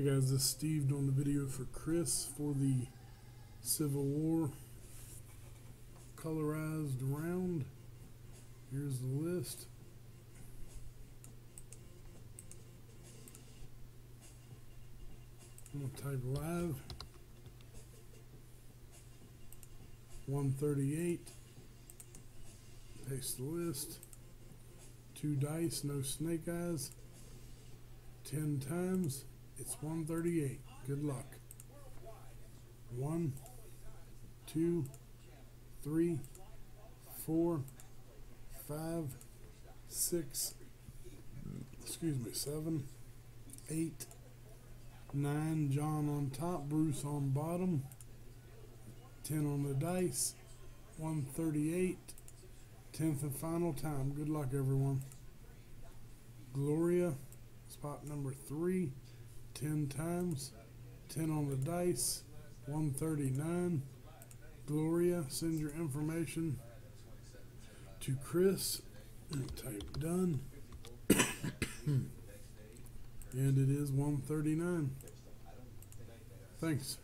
Hey guys, this is Steve doing the video for Chris for the Civil War colorized round. Here's the list. I'm gonna type live. 138. Paste the list. Two dice, no snake eyes. 10 times. It's 138. Good luck. One, two, three, four, five, six, excuse me, seven, eight, nine. John on top, Bruce on bottom. 10 on the dice. 138. 10th and final time. Good luck, everyone. Gloria, spot number three. 10 times, 10 on the dice, 139. Gloria, send your information to Chris. And Type done. and it is 139. Thanks.